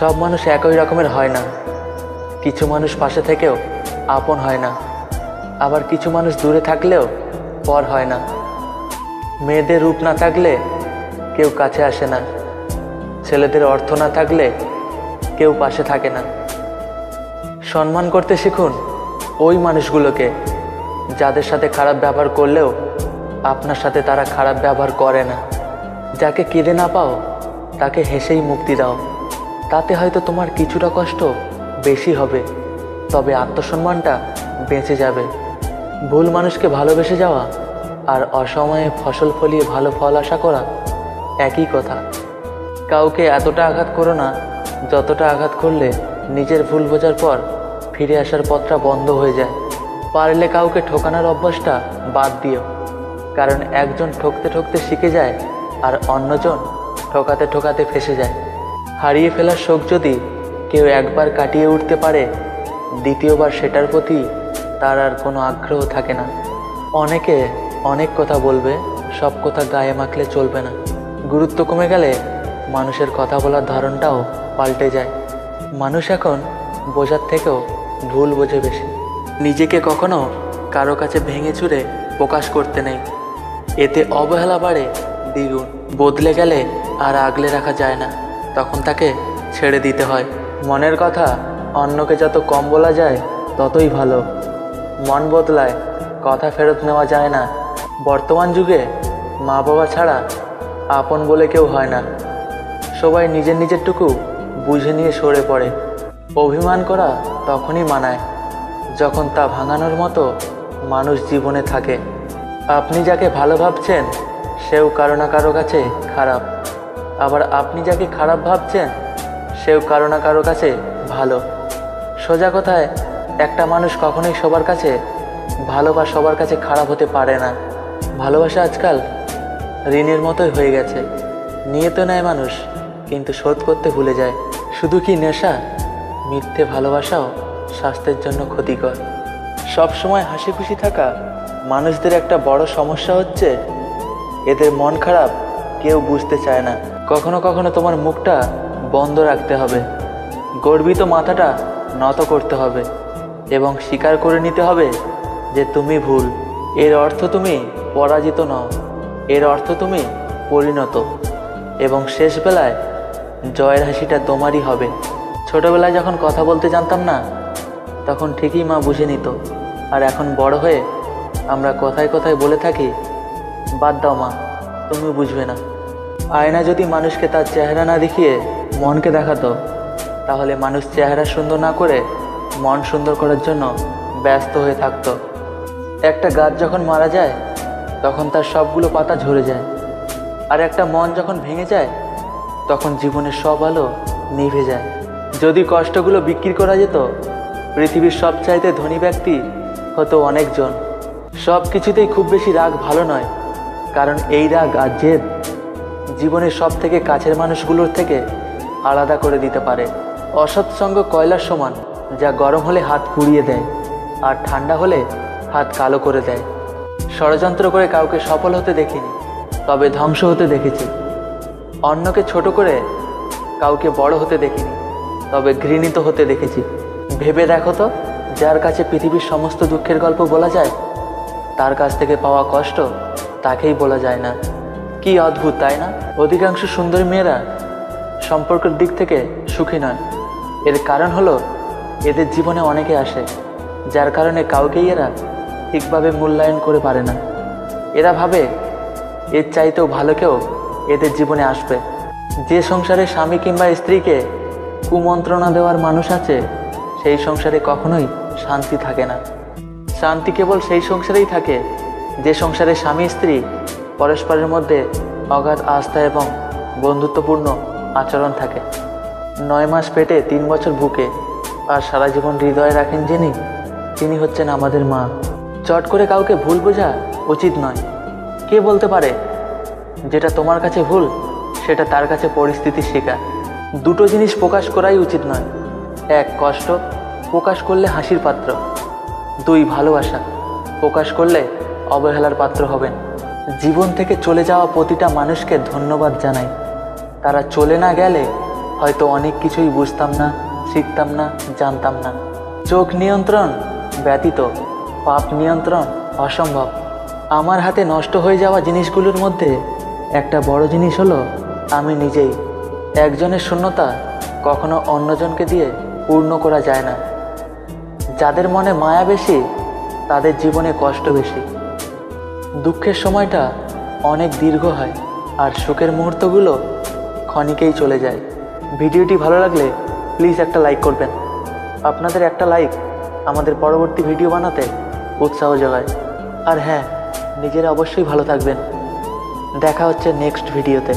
সব মানুষ একই রকমের হয় না। কিছু মানুষ পাশে থেকেও আপন হয় না। আবার কিছু মানুষ দূরে থাকলেও পর হয় না। মেয়েদের রূপ না থাকলে কেউ কাছে আসে না। ছেলেদের অর্থ না থাকলে কেউ পাশে থাকে না। সম্মান করতে শিখুন ওই মানুষগুলোকে যাদের সাথে খারাপ ব্যবহার করলেও আপনার সাথে তারা খারাপ ব্যবহার করে না। যাকে কেঁদে না পাও, তাকে হেসেই মুক্তি দাও। তাতে হয়তো তোমার কিছুটা কষ্ট বেশি হবে। তবে আত্মসম্মানটা বেঁচে যাবে। ভুল মানুষকে ভালোবেসে যাওয়া আর অসময়ে ফসল ফলিয়ে ভালো ফল আশা করা একই কথা। কাউকে এতটা আঘাত করো না, যতটা আঘাত করলে নিজের ভুল বোঝার পর ফিরে আসার পথটা বন্ধ হয়ে যায়। পারলে কাউকে ঠোকানোর অভ্যাসটা বাদ দিও। কারণ একজন ঠকতে ঠকতে শিখে যায় আর অন্যজন ঠকাতে ঠকাতে ফেসে যায়। হারিয়ে ফেলার শোক যদি কেউ একবার কাটিয়ে উঠতে পারে, দ্বিতীয়বার সেটার প্রতি তার আর কোনো আগ্রহ থাকে না। অনেকে অনেক কথা বলবে, সব কথা গায়ে মাখলে চলবে না। গুরুত্ব কমে গেলে মানুষের কথা বলার ধরনটাও পাল্টে যায়। মানুষ এখন বোঝার থেকেও ভুল বোঝে বেশি। নিজেকে কখনো কারও কাছে ভেঙে চুরে প্রকাশ করতে নেই। এতে অবহেলা বাড়ে দ্বিগুণ। বদলে গেলে আর আগলে রাখা যায় না। তখন তাকে ছেড়ে দিতে হয়। মনের কথা অন্যকে যত কম বলা যায়, ততই ভালো। মন বদলায়, কথা ফেরত নেওয়া যায় না। বর্তমান যুগে মা বাবা ছাড়া আপন বলে কেউ হয় না। সবাই নিজের নিজেরটুকু বুঝে নিয়ে সরে পড়ে। অভিমান করা তখনই মানায়, যখন তা ভাঙানোর মতো মানুষ জীবনে থাকে। আপনি যাকে ভালো ভাবছেন, সেও কারও না কারও কাছে খারাপ। আবার আপনি যাকে খারাপ ভাবছেন, সেও কারও না কারও কাছে ভালো। সোজা কথায়, একটা মানুষ কখনোই সবার কাছে ভালো বা সবার কাছে খারাপ হতে পারে না। ভালোবাসা আজকাল ঋণের মতোই হয়ে গেছে। নিয়ে তো নেয় মানুষ, কিন্তু শোধ করতে ভুলে যায়। শুধু কি নেশা? মিথ্যে ভালোবাসাও স্বাস্থ্যের জন্য ক্ষতিকর। সব সময় হাসি খুশি থাকা মানুষদের একটা বড় সমস্যা হচ্ছে, এদের মন খারাপ কেউ বুঝতে চায় না। কখনো কখনো তোমার মুখটা বন্ধ রাখতে হবে। গর্বিত মাথাটা নত করতে হবে এবং স্বীকার করে নিতে হবে যে তুমি ভুল। এর অর্থ তুমি পরাজিত নও। এর অর্থ তুমি পরিণত। এবং শেষ বেলায় জয়ের হাসিটা তোমারই হবে। ছোটবেলায় যখন কথা বলতে জানতাম না, তখন ঠিকই মা বুঝে নিত। আর এখন বড় হয়ে আমরা কথায় কথায় বলে থাকি, বাদ দাও মা তুমি বুঝবে না। আয়না যদি মানুষকে তার চেহারা না দেখিয়ে মনকে দেখাতো, তাহলে মানুষ চেহারা সুন্দর না করে মন সুন্দর করার জন্য ব্যস্ত হয়ে থাকতো। একটা গাছ যখন মারা যায়, তখন তার সবগুলো পাতা ঝরে যায়। আর একটা মন যখন ভেঙে যায়, তখন জীবনের সব আলো নিভে যায়। যদি কষ্টগুলো বিক্রি করা যেত, পৃথিবীর সবচাইতে ধনী ব্যক্তি হতো অনেকজন। সব কিছুতেই খুব বেশি রাগ ভালো নয়, কারণ এই রাগ আর জেদ জীবনের সব থেকে কাছের মানুষগুলোর থেকে আলাদা করে দিতে পারে। অসৎসঙ্গ কয়লার সমান, যা গরম হলে হাত পুড়িয়ে দেয় আর ঠান্ডা হলে হাত কালো করে দেয়। ষড়যন্ত্র করে কাউকে সফল হতে দেখিনি, তবে ধ্বংস হতে দেখেছি। অন্যকে ছোট করে কাউকে বড় হতে দেখিনি, তবে ঘৃণিত হতে দেখেছি। ভেবে দেখো তো, যার কাছে পৃথিবীর সমস্ত দুঃখের গল্প বলা যায়, তার কাছ থেকে পাওয়া কষ্ট তাকেই বলা যায় না। কি অদ্ভুত, তাই না? অধিকাংশ সুন্দরী মেয়েরা সম্পর্কের দিক থেকে সুখী নয়। এর কারণ হলো, এদের জীবনে অনেকে আসে, যার কারণে কাউকেই এরা ঠিকভাবে মূল্যায়ন করে পারে না। এরা ভাবে, এর চাইতেও ভালো কেউ এদের জীবনে আসবে। যে সংসারে স্বামী কিংবা স্ত্রীকে কুমন্ত্রণা দেওয়ার মানুষ আছে, সেই সংসারে কখনোই শান্তি থাকে না। শান্তি কেবল সেই সংসারেই থাকে, যে সংসারে স্বামী স্ত্রী পরস্পরের মধ্যে অগাধ আস্থা এবং বন্ধুত্বপূর্ণ আচরণ থাকে। নয় মাস পেটে তিন বছর বুকে আর সারা জীবন হৃদয়ে রাখেন যিনি, তিনি হচ্ছেন আমাদের মা। চট করে কাউকে ভুল বোঝা উচিত নয়। কে বলতে পারে, যেটা তোমার কাছে ভুল, সেটা তার কাছে পরিস্থিতি শেখা দুটো জিনিস প্রকাশ করাই উচিত নয়। এক, কষ্ট, প্রকাশ করলে হাসির পাত্র। দুই, ভালোবাসা, প্রকাশ করলে অবহেলার পাত্র হবেন। জীবন থেকে চলে যাওয়া প্রতিটা মানুষকে ধন্যবাদ জানাই। তারা চলে না গেলে হয়তো অনেক কিছুই বুঝতাম না, শিখতাম না, জানতাম না। চোখ নিয়ন্ত্রণ ব্যতীত, পাপ নিয়ন্ত্রণ অসম্ভব। আমার হাতে নষ্ট হয়ে যাওয়া জিনিসগুলোর মধ্যে একটা বড় জিনিস হলো, আমি নিজেই। একজনের শূন্যতা কখনো অন্যজনকে দিয়ে পূর্ণ করা যায় না। যাদের মনে মায়া বেশি, তাদের জীবনে কষ্ট বেশি। দুঃখের সময়টা অনেক দীর্ঘ হয় আর সুখের মুহূর্তগুলো ক্ষণিকেই চলে যায়। ভিডিওটি ভালো লাগলে প্লিজ একটা লাইক করবেন। আপনাদের একটা লাইক আমাদের পরবর্তী ভিডিও বানাতে উৎসাহ জোগায় আর হ্যাঁ নিজেরা অবশ্যই ভালো থাকবেন। দেখা হচ্ছে নেক্সট ভিডিওতে